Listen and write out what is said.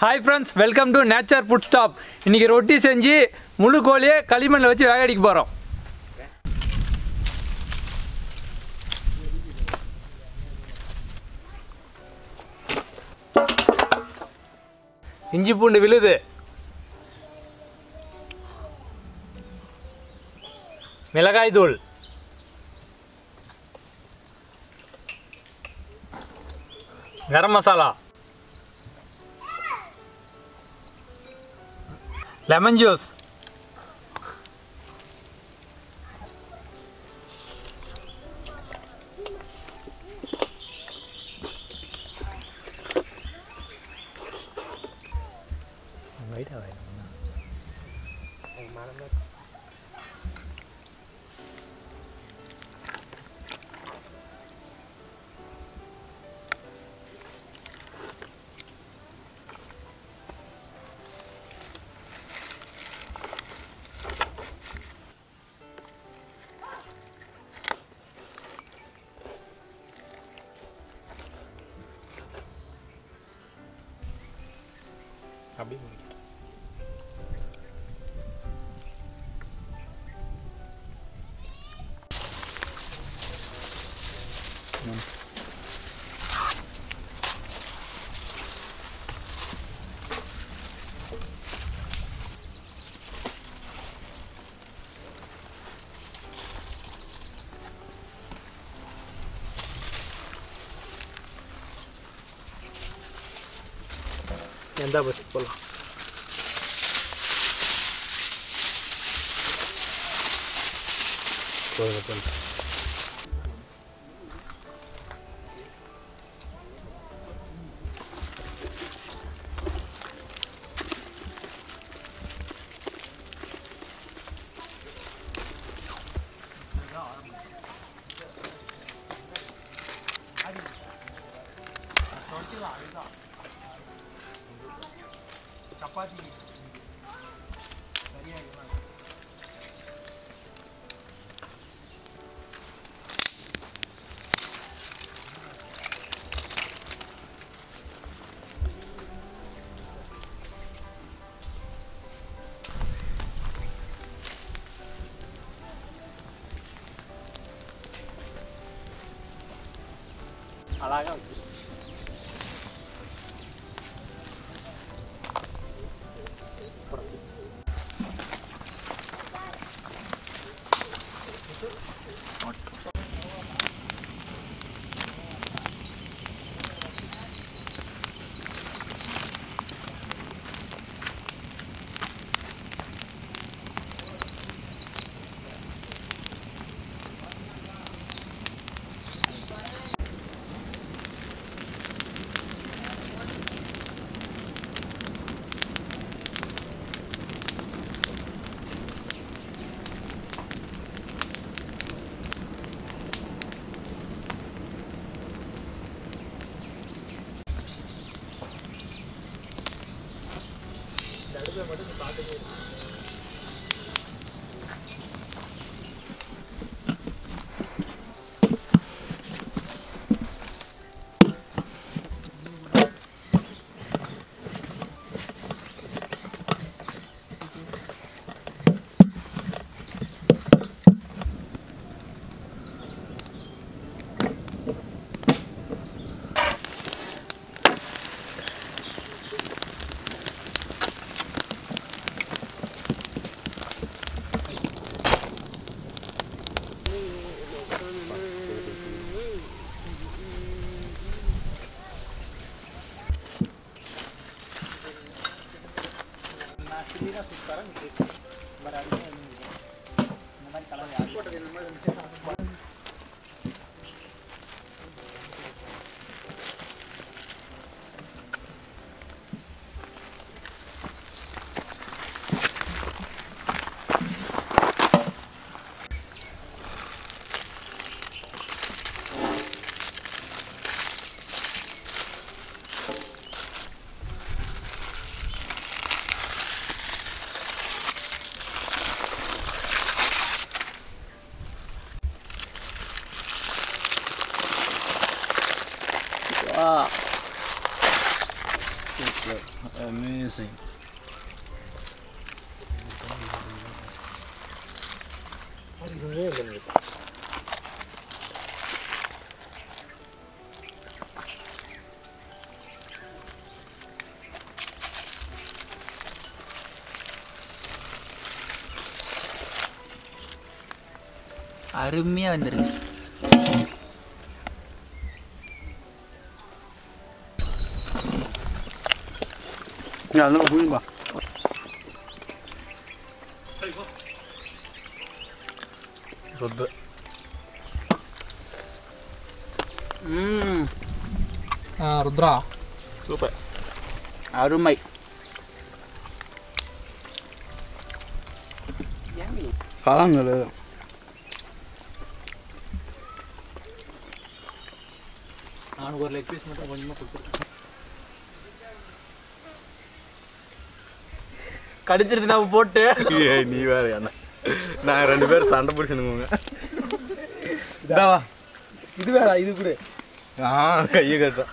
Hi friends welcome to nature food stop இன்றைக்கி ரொட்டி செஞ்சு முழு கோழியை களிமண்ணில் வச்சு வேக அடிக்க போகிறோம் இஞ்சி பூண்டு விழுது. மிளகாய் தூள். Garam masala. lemon juice. Cabe muito. எந்த பஸ் போகலாம் 把他让 soccer movie. சீரா சுத்தறேன் மறாதீங்க நம்ம கலைய ஆட்போட்டே நம்ம செட் பண்ணுவோம் amazing. அருமையாக வந்துருக்கு. 야, 내가 보이는 봐. 그런데. 음. 아, 로드라. super 아르마이. 가랑을 해. ನಾನು ಒಂದು ಲೆಗ್ ಪೀಸ್ ಮತ್ತು ಒಂದು ಕೊಡ್ತೀನಿ கடிச்சிருச்சு நம்ம போட்டு. ஏய் நீ வேற என்ன? நாங்கள் ரெண்டு பேரும் சண்டை பிடிச்சினுங்க இதாவா இது வேற இது கூட. ஆ கையை கட்டுறோம்